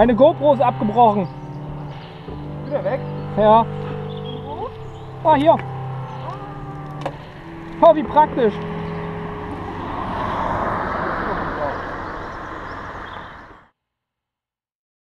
Meine GoPro ist abgebrochen. Wieder weg? Ja. Wo? Ah, hier. Ah. Oh, wie praktisch.